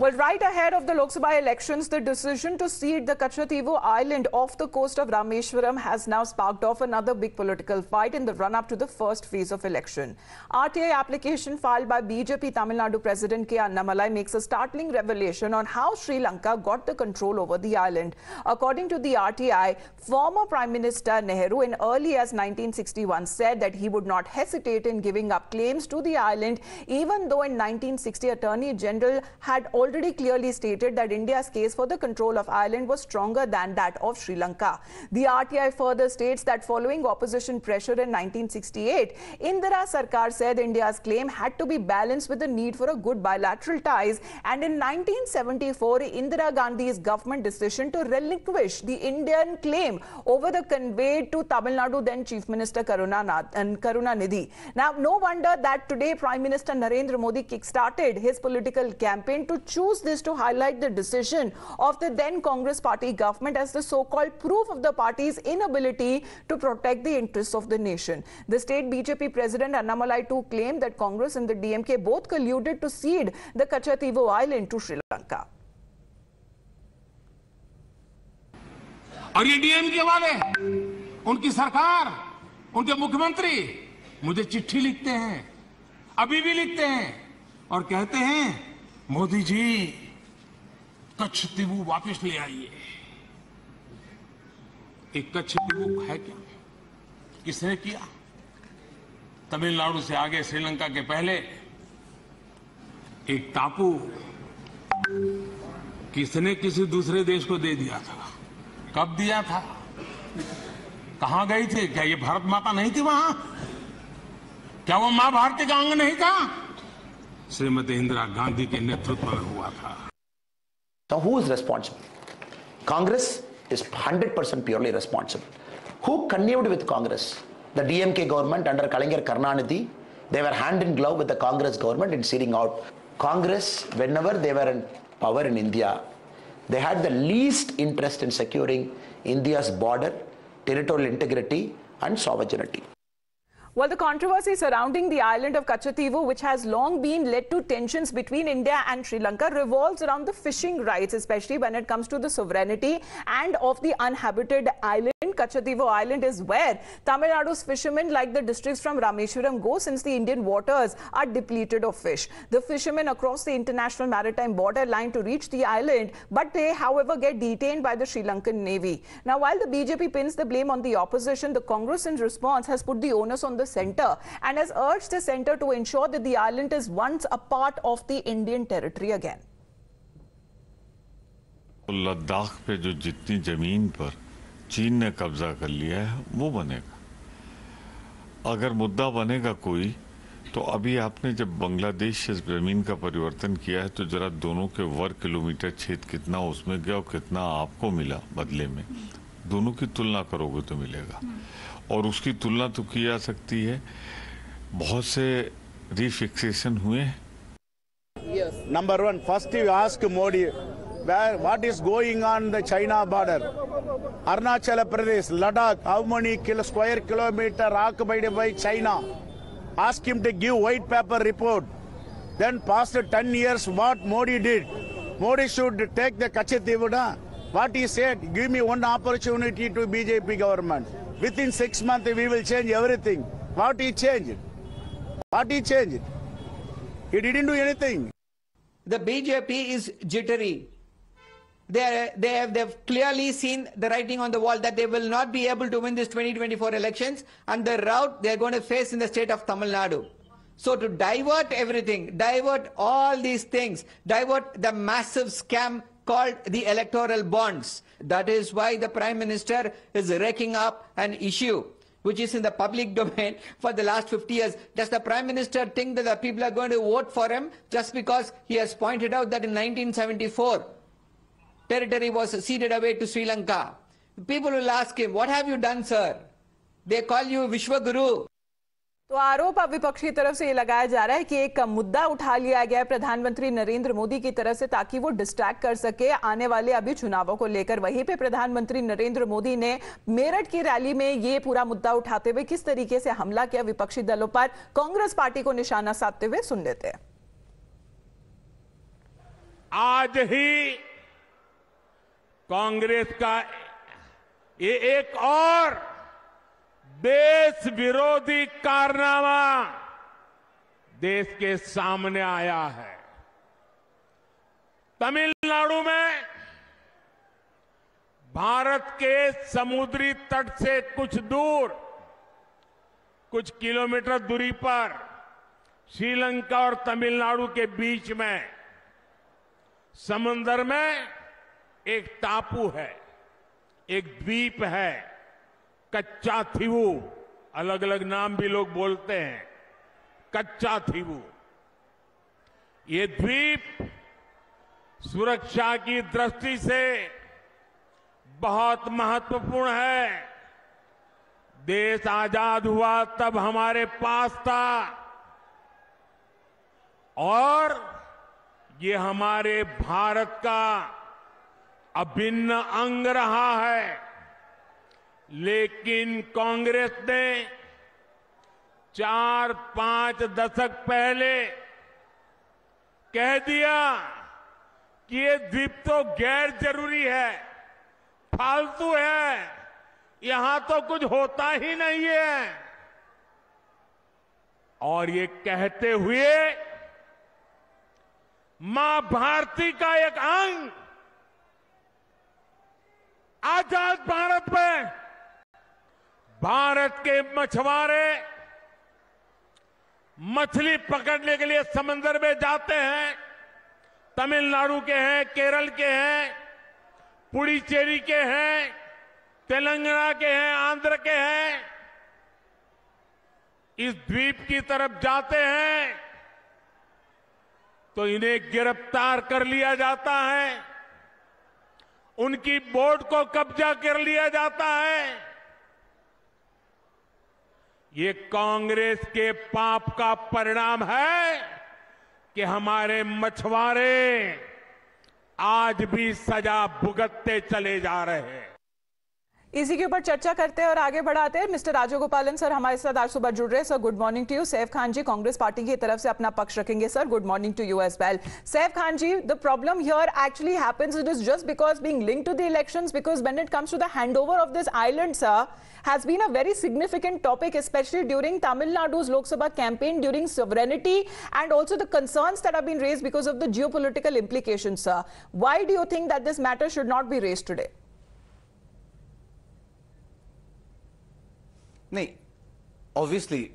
Well, right ahead of the Lok Sabha elections, the decision to cede the Kachativu island off the coast of Rameshwaram has now sparked off another big political fight in the run-up to the first phase of election. RTI application filed by BJP Tamil Nadu President K. Annamalai makes a startling revelation on how Sri Lanka got the control over the island. According to the RTI, former Prime Minister Nehru in early as 1961 said that he would not hesitate in giving up claims to the island, even though in 1960 Attorney General had already clearly stated that India's case for the control of island was stronger than that of Sri Lanka. The RTI further states that following opposition pressure in 1968, Indira Sarkar said India's claim had to be balanced with the need for a good bilateral ties. And in 1974, Indira Gandhi's government decision to relinquish the Indian claim over the conveyed to Tamil Nadu then Chief Minister Karuna, Nath, and Karunanidhi. Now, no wonder that today Prime Minister Narendra Modi kick-started his political campaign to choose choose this to highlight the decision of the then Congress party government as the so-called proof of the party's inability to protect the interests of the nation. The state BJP president Annamalai too claimed that Congress and the DMK both colluded to cede the Kachativu island to Sri Lanka. और ये DMK वाले उनकी सरकार उनके मुख्यमंत्री मुझे चिट्ठी लिखते हैं अभी भी लिखते हैं और कहते हैं मोदी जी, कच्छ तिबू वापस ले आइए। एक कच्छ तिबू है क्या? किसने किया? तमिलनाडु से आगे श्रीलंका के पहले एक टापू किसने किसी दूसरे देश को दे दिया था? कब दिया था? कहाँ गई थी? क्या ये भारत माता नहीं थी वहाँ? क्या वो माँ भारती का अंग नहीं था? श्रीमती इंदिरा गांधी के नेतृत्व में हुआ था who is responsible? Congress is 100% purely responsible. Who connived with Congress? The DMK government under Kalaignar Karunanidhi, they were hand in glove with the Congress government in ceding out. Congress, whenever they were in power in India, they had the least interest in securing India's border, territorial integrity, and sovereignty. Well, the controversy surrounding the island of Kachativu, which has long been led to tensions between India and Sri Lanka, revolves around the fishing rights, especially when it comes to the sovereignty and of the uninhabited island. Kachativu Island is where Tamil Nadu's fishermen, like the districts from Rameshwaram, go since the Indian waters are depleted of fish. The fishermen across the international maritime border line to reach the island, but they, however, get detained by the Sri Lankan Navy. Now, while the BJP pins the blame on the opposition, the Congress in response has put the onus on the centre and has urged the centre to ensure that the island is once a part of the Indian territory again. Ladakh पे जो जितनी ज़मीन पर चीन ने कब्जा कर लिया है, वो बनेगा। अगर मुद्दा बनेगा कोई तो अभी आपने जब बांग्लादेश से ज़मीन का परिवर्तन किया है तो जरा दोनों के वर्ग किलोमीटर छेद कितना उसमें गया और कितना आपको मिला बदले में? दोनों की तुलना करोगे तो मिलेगा। और उसकी तुलना तो की जा सकती है बहुत से रिफिक्सेशन हुए हैं Number one, first you ask where what is going on the China border? Arunachal Pradesh, Ladakh, how many kilo, square kilometer occupied by China? Ask him to give white paper report. Then past 10 years, what Modi did? Modi should take the Kachativuda. What he said, give me one opportunity to BJP government. Within six months, we will change everything. What he changed? What he changed? He didn't do anything. the BJP is jittery. They, they have they've clearly seen the writing on the wall that they will not be able to win this 2024 elections and the route they're going to face in the state of Tamil Nadu. So to divert everything, divert all these things, divert the massive scam called the electoral bonds. That is why the Prime Minister is raking up an issue which is in the public domain for the last 50 years. Does the Prime Minister think that the people are going to vote for him just because he has pointed out that in 1974 territory was ceded away to Sri Lanka? People will ask him, what have you done, sir? They call you Vishwaguru. तो आरोप अब विपक्ष की तरफ़ से ये लगाया जा रहा है कि एक मुद्दा उठा लिया गया है प्रधानमंत्री नरेंद्र मोदी की तरफ़ से ताकि वो डिस्ट्रैक्ट कर सके आने वाले अभी चुनावों को लेकर। वहीं पे प्रधानमंत्री नरेंद्र मोदी ने मेरठ की रैली में ये पूरा मुद्दा उठाते हुए किस तरीके से हमला किया विपक्षी दलों पर, कांग्रेस पार्टी को निशाना साधते हुए सुन लेते आज ही कांग्रेस का ये एक और देश विरोधी कारनामा देश के सामने आया है। तमिलनाडु में भारत के समुद्री तट से कुछ दूर, कुछ किलोमीटर दूरी पर श्रीलंका और तमिलनाडु के बीच में समंदर में एक टापू है, एक द्वीप है। कच्चा थीवू। अलग अलग नाम भी लोग बोलते हैं। कच्चा थीवू। ये द्वीप सुरक्षा की दृष्टि से बहुत महत्वपूर्ण है। देश आज़ाद हुआ तब हमारे पास था। और ये हमारे भारत का अभिन्न अंग रहा है। लेकिन कांग्रेस ने चार पाँच दशक पहले कह दिया कि ये द्वीप तो गैर ज़रूरी है, फालतू है, यहाँ तो कुछ होता ही नहीं है। और ये कहते हुए माँ भारती का एक अंग आज़ाद भारत में भारत के मछुआरे मछली पकड़ने के लिए समंदर में जाते हैं। तमिलनाडु के हैं, केरल के हैं, पुडुचेरी के हैं, तेलंगाना के हैं, आंध्र के हैं। इस द्वीप की तरफ़ जाते हैं तो इन्हें गिरफ़्तार कर लिया जाता है। उनकी बोट को कब्जा कर लिया जाता है। ये कांग्रेस के पाप का परिणाम है कि हमारे मछुआरे आज भी सजा भुगतते चले जा रहे हैं। इसी के ऊपर चर्चा करते हैं और आगे बढ़ाते हैं। मिस्टर राजोगोपालन सर हमारे साथ आज सुबह जुड़ रहे हैं। Sir, good morning to you. Saif Khan ji, Congress party की तरफ़ से अपना पक्ष रखेंगे। Sir, good morning to you as well. Saif Khan ji, the problem here actually happens, it is just because being link to the election because when it comes to the hand of this island sir has been a very significant topic specially during Tamil Nadu Lok Sabha campaign during sovereignty and also the concern that are been raise because of the geopolitical implication sir why do you think that this matter should not be raise today No, obviously,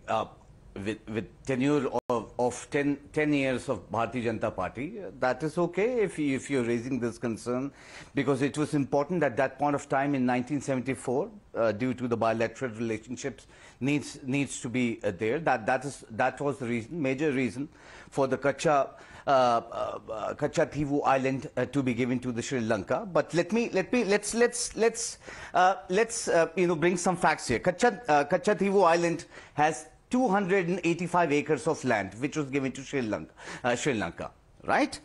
with, with tenure of, of 10, 10 years of Bharatiya Janata Party, that is okay if, you, if you're raising this concern because it was important at that point of time in 1974 uh, due to the bilateral relationships needs, needs to be uh, there. That, that, is, that was the reason, major reason for the Kacha Kachativu island uh, to be given to the Sri Lanka. But let me let me let's let's let's uh, let's uh, you know bring some facts here. Kacha, uh, Kachativu island has 285 acres of land which was given to Sri Lanka. Uh, Sri Lanka. Right?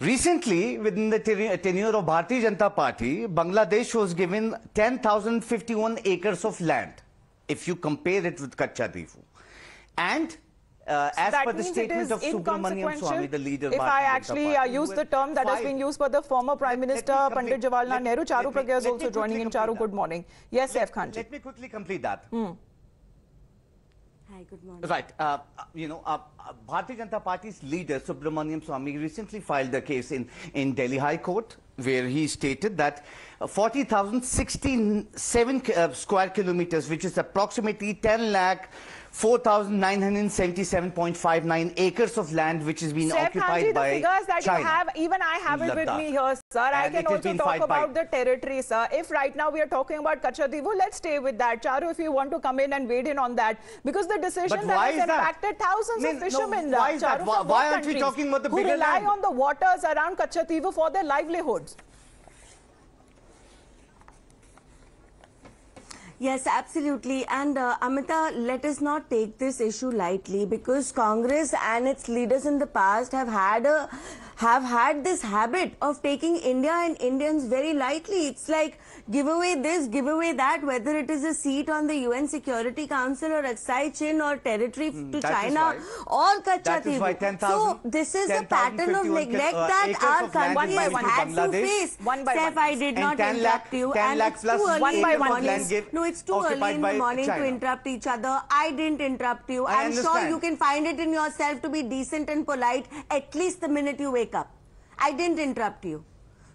Recently, within the ten- tenure of Bharatiya Janata Party, Bangladesh was given 10,051 acres of land if you compare it with Kachativu. And uh, as that per the means it statement of Subramaniam inconsequential. Swamy, the leader of If Bharatiya I actually uh, use the term that has been used by the former Prime Let- let Minister me Pandit complete- Jawaharlal Nehru, Charu let me- Pragya is also joining in. Charu, that. good morning. Yes, Saif Khan ji. Let me quickly complete that. Hi, good morning. Right. Uh, uh, you know, uh, uh, Bharatiya Janata Party's leader, Subramaniam Swamy, recently filed a case in, in Delhi High Court where he stated that uh, 40,067 uh, square kilometers, which is approximately 10 lakh 4,977.59 acres of land which has been Khan occupied ji, the by figures that China. you have, even I have it with me here, sir. I can also talk about the territory, sir. If right now we are talking about Kachativu, let's stay with that. Charu, if you want to come in and wade in on that, because the decision that has is that? impacted thousands No, of no, fishermen, why uh. Charu, Why- why aren't we talking about the who rely land? on the waters around Kachativu for their livelihoods? Yes, absolutely. And uh, Amita, let us not take this issue lightly because Congress and its leaders in the past have had a have had this habit of taking India and Indians very lightly. It's like give away this, give away that, whether it is a seat on the UN Security Council or Aksai Chin or territory to that is China or Kacha That is why Tibu. 10,000 So this is a pattern of 10,051 neglect uh, that our of land country is has given to had to face. One by Seth, one. I did And not interrupt lakh- you. 10 and lakh it's too early One in by the one, morning. No, it's too early in the morning to interrupt each other. I didn't interrupt you. I I'm sure you can find it in yourself to be decent and polite at least the minute you wake up. I didn't interrupt you.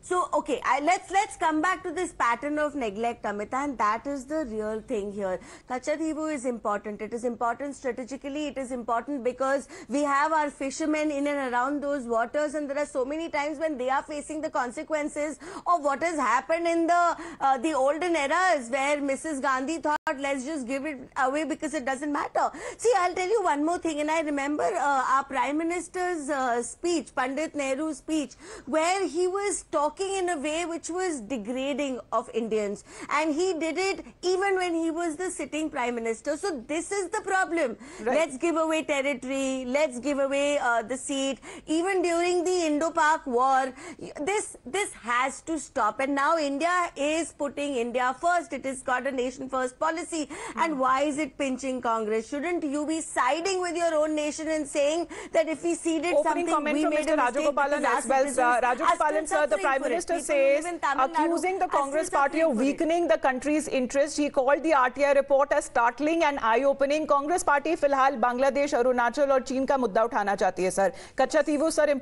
So okay, I, let's let's come back to this pattern of neglect, Amita, and that is the real thing here. Kachativu is important. It is important strategically. It is important because we have our fishermen in and around those waters, and there are so many times when they are facing the consequences of what has happened in the uh, the olden eras, where Mrs. Gandhi thought, let's just give it away because it doesn't matter. See, I'll tell you one more thing, and I remember uh, our Prime Minister's uh, speech, Pandit Nehru's speech, where he was talking in a way which was degrading of Indians, and he did it even when he was the sitting Prime Minister. So this is the problem. Let's give away territory. Let's give away uh, the seat. Even during the Indo-Pak War, this this has to stop. And now India is putting India first. It has got a nation first policy. And why is it pinching Congress? Shouldn't you be siding with your own nation and saying that if we ceded Opening something, we made Mr. a mistake Rajagopalan because our as well, sir. Rajagopalan, sir, the suffering Prime Minister says, accusing the Congress party of weakening the country's interest. He called the RTI report as startling and eye-opening. Congress party filhal Bangladesh, Arunachal, or चीन का मुद्दा उठाना चाहती है sir Katchatheevu sir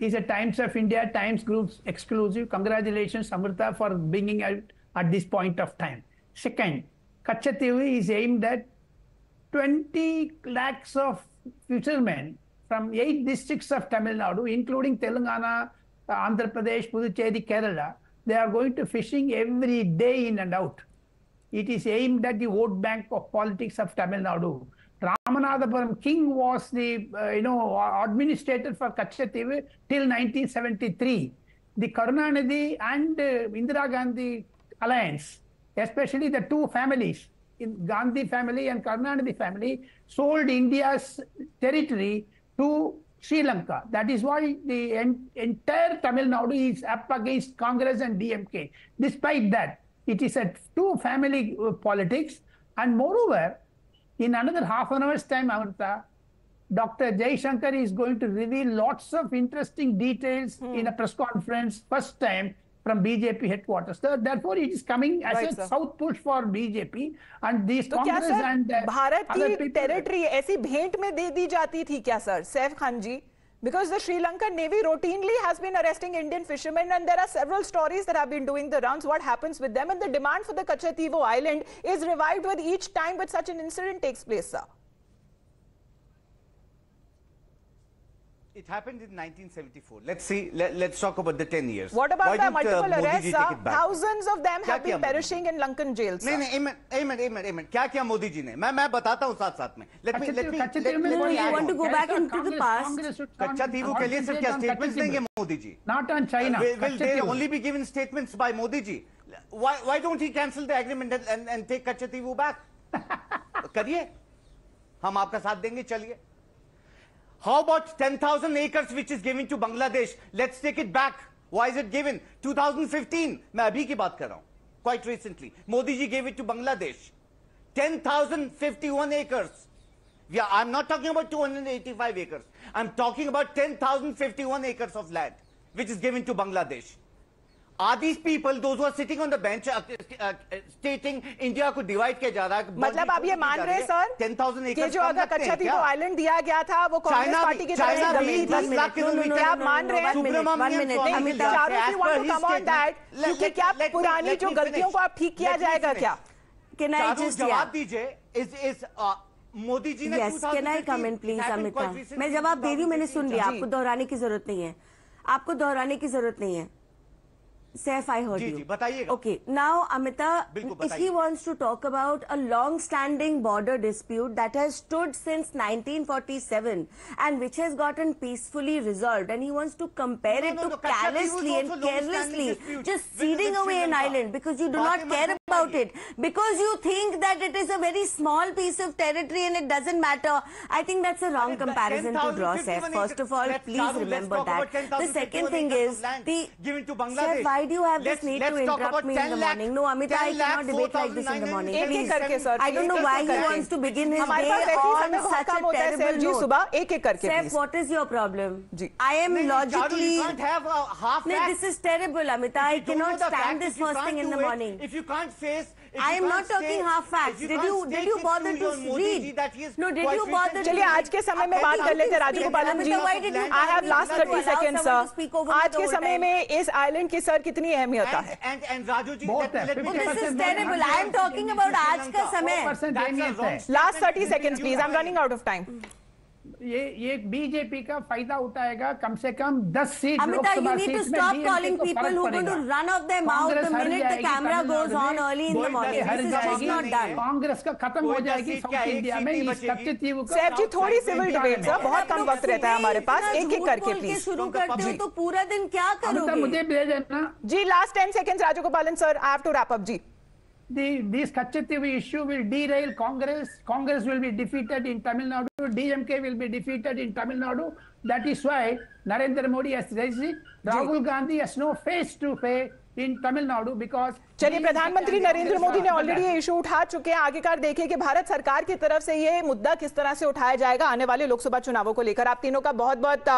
is a Times of India, Times Group's exclusive. Congratulations, Amrita, for bringing it at this point of time. Second, Kachativu is aimed at 20 lakhs of future men from eight districts of Tamil Nadu, including Telangana, Andhra Pradesh, Puducherry, Kerala. They are going to fishing every day in and out. It is aimed at the vote bank of politics of Tamil Nadu. Ramanathapuram King was the uh, you know administrator for Kachativu till 1973. The Karunanidhi and uh, Indira Gandhi alliance, especially the two families, in Gandhi family and Karunanidhi family, sold India's territory to Sri Lanka. That is why the en- entire Tamil Nadu is up against Congress and DMK. Despite that, it is a two family uh, politics. And moreover, in another half an hour's time, Amrita, Dr. Jaishankar is going to reveal lots of interesting details in a press conference, first time from BJP headquarters. Therefore, it is coming as right, a sir. south push for BJP and these तो Congress क्या, sir, and uh, Bharat की territory ऐसी भेंट में दे दी जाती थी क्या sir Saif Khan ji because the Sri Lankan Navy routinely has been arresting Indian fishermen and there are several stories that have been doing the rounds what happens with them and the demand for the Kachativu island is revived with each time but such an incident takes place sir It happened in 1974. Let's see. Let, let's talk about the 10 years. What about Why the uh, multiple Modi ji arrests? sir? Thousands of them have been perishing in Lankan jails. नहीं sir. नहीं एमन एमन एमन एमन क्या किया मोदी जी ने मैं मैं बताता हूँ साथ साथ में let me let me Kachativu No, you want to go back into the past? कच्चा के लिए सिर्फ़ क्या concentrate on स्टेटमेंट्स Kachativu. देंगे Modi ji Not on China. will, Kachativu. only be given statements by Modi ji why why don't he cancel the agreement and, and, and take Kachativu back करिए हम आपका साथ देंगे चलिए How about 10,000 acres which is given to Bangladesh? Let's take it back. Why is it given? 2015. मैं अभी की बात कर रहा हूं. Quite recently. Modi ji gave it to Bangladesh. 10,051 acres. Yeah, I'm not talking about 285 acres. I'm talking about 10,051 acres of land which is given to Bangladesh. Are these people doting bench stating India को divide किया जा रहा है? मतलब आप ये मान रहे सर टेन थाउज़ेंड एक अच्छा थी वो आइलैंड दिया गया था वो चाइना पार्टी के आप मान रहे हैं? क्या पुरानी जो गलतियों को आप ठीक किया जाएगा क्या? जवाब दीजिए। इज़ इज़ मोदी जी ने can I comment please Amita मैं जवाब दे रही हूँ मैंने सुन लिया। आपको दोहराने की ज़रूरत नहीं है। आपको दोहराने की ज़रूरत नहीं है। Saif, I heard ji, you. जी, बताइएगा। Okay, now Amita, बिल्कुल, if he बताइए। wants to talk about a long-standing border dispute that has stood since 1947 and which has gotten peacefully resolved, and he wants to compare No, it no, to no, Kashmir was callously and also long-standing carelessly dispute just with- with ceding Sri away an Lanka. island because you do not Fatima care about it because you think that it is a very small piece of territory and it doesn't matter. I think that's a wrong comparison 10, to draw, First of all, please remember that. 10, the second thing is, the, Sir, why do you have let's, this need to interrupt me in the morning? No, Amita, I cannot debate like this in the morning. Please. I don't know why he wants to begin his day on such a terrible note. Sir, what is your problem? I am logically... No, this is terrible, Amita. I cannot stand this first thing in the morning. If you can't face. I am not talking half facts. Did you did you bother to read? No, did you bother? चलिए आज के समय में बात कर लेते हैं राजू गोपालन जी. I have last 30 seconds, sir. आज के समय में इस आइलैंड की सर कितनी अहमियत है? And and Raju ji, बहुत है. This is terrible. I am talking about आज का समय. Last 30 seconds, please. I am running out of time. ये ये बीजेपी का फ़ायदा उठाएगा कम से कम दस seat Amita you need to stop calling people who going to run off them out the minute the camera goes on early in the morning this is not done Congress का खत्म हो जाएगी साउथ इंडिया में सैफ जी थोड़ी civil debate sir बहुत कम वक्त रहता है हमारे पास एक एक करके प्लीज़ शुरू करते हो तो पूरा दिन क्या करोगे? मुझे भेज देना। जी last 10 seconds Raju Gopalan sir I have to wrap up ji. The, this Kachativu issue will derail Congress. Congress will be defeated in Tamil Nadu. DMK will be defeated in Tamil Nadu. That is why Narendra Modi has raised it. Rahul Gandhi has no face to face in Tamil Nadu because चलिए प्रधानमंत्री नरेंद्र मोदी ने already ये issue उठा चुके हैं। आगे car देखे कि भारत सरकार की तरफ़ से ये मुद्दा किस तरह से उठाया जाएगा आने वाले लोकसभा चुनावों को लेकर। आप तीनों का बहुत बहुत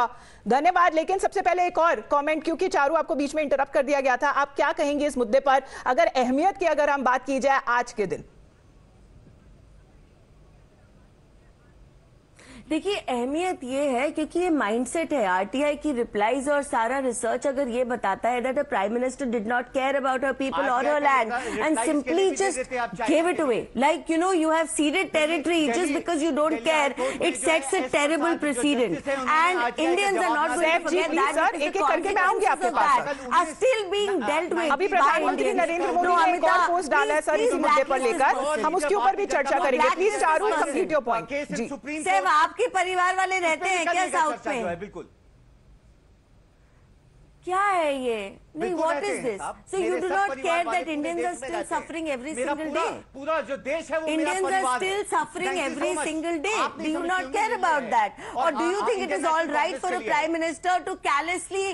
धन्यवाद। लेकिन सबसे पहले एक और कमेंट क्योंकि चारू आपको बीच में इंटरप्ट कर दिया गया था। आप क्या कहेंगे इस मुद्दे पर? अगर अहमियत की अगर हम बात की जाए आज के दिन। देखिए अहमियत ये है क्योंकि ये माइंडसेट है। आरटीआई की रिप्लाईज और सारा रिसर्च अगर ये बताता है that the prime minister did not care about her people और her land and simply just give it away like you know you have ceded territory just because you don't care it sets a terrible precedent and Indians are not Saif ji, please, sir, एक एक करके मैं आऊँगी आपके पास, are still being dealt with अभी प्रधानमंत्री नरेंद्र मोदी ने एक और पोस्ट डाला है सर इसी मुद्दे पर लेकर। हम उसके ऊपर भी चर्चा करेंगे। Please Charu complete your point ji. Save आपके परिवार वाले रहते हैं क्या साउथ में? बिल्कुल। क्या है ये? नहीं what is this so you do not care that Indians are still suffering every single day पूरा जो देश है वो Indians are still suffering every single day do you not care about that और do you think it is all right for a prime minister to callously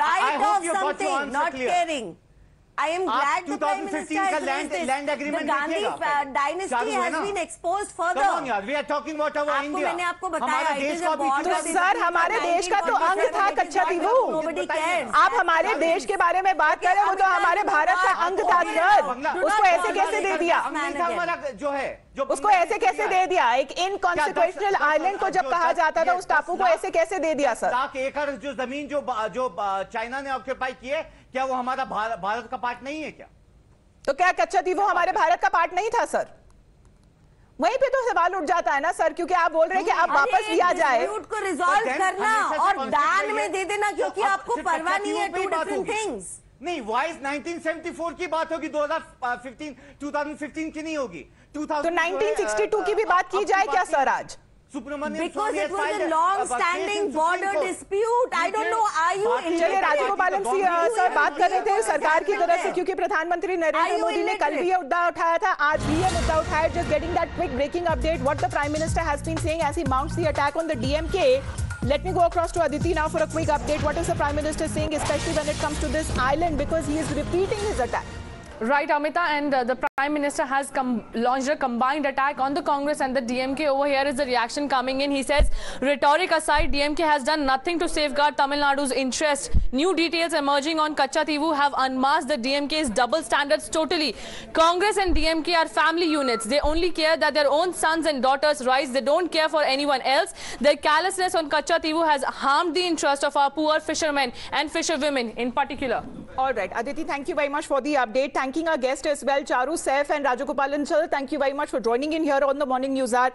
write off something not caring I am आप glad the prime 2015 minister का has land- raised this. land agreement The Gandhi uh, dynasty है has ना? been exposed Come on further. यार, we are talking about our आपको India. मैंने आपको बताया, it is a तो सर हमारे देश का तो अंग था कच्चा Nobody cares. आप हमारे देश के बारे में बात कर रहे हो तो हमारे भारत का अंग था सर उसको ऐसे कैसे दे दिया हमारा जो है उसको ऐसे कैसे दे दिया एक इनकॉन्सिक्वेंशनल आइलैंड को जब कहा जाता था उस टापू को ऐसे कैसे दे दिया सर एकड़ जो ज़मीन जो जो चाइना ने ऑक्यूपाई की है क्या वो हमारा भार- भारत का पार्ट नहीं है क्या? तो क्या कच्चा तीवू हमारे भारत का पार्ट नहीं था सर। वहीं पे तो सवाल उठ जाता है ना सर क्योंकि आप बोल रहे हैं कि आप वापस लिया जाए। को रिजॉल्व then करना और दान में दे देना क्योंकि तो आपको परवाह नहीं है टू डिफरेंट थिंग्स नहीं वाइज 1974 की बात होगी 2015 2015 की नहीं होगी। 2000 तो 1962 की भी बात की जाए क्या सर आज? Subramaniam Because Swami it was has a filed long-standing case in border Supreme Court. dispute. I don't know, are you बाकी- illiterate? चलिए राजगोपालन सिंह अ, सर बात कर रहे थे सरकार की तरफ से है। क्योंकि प्रधानमंत्री Are नरेंद्र you मोदी ने कल भी ये मुद्दा उठाया था आज भी ये मुद्दा उठाया just getting that quick breaking update what the prime minister has been saying as he mounts the attack on the DMK Let me go across to Aditi now for a quick update. What is the Prime Minister saying, especially when it comes to this island, because he is repeating his attack? Right, Amita, and uh, the Prime Minister has launched a combined attack on the Congress and the DMK. Over here is the reaction coming in. He says, rhetoric aside, DMK has done nothing to safeguard Tamil Nadu's interest. New details emerging on Kachativu have unmasked the DMK's double standards totally. Congress and DMK are family units. They only care that their own sons and daughters rise. They don't care for anyone else. Their callousness on Kachativu has harmed the interest of our poor fishermen and fisherwomen in particular. All right, Aditi, thank you very much for the update. Thanking our guest as well, Charu Saif and Rajagopalan sir. Thank you very much for joining in here on the Morning News Hour.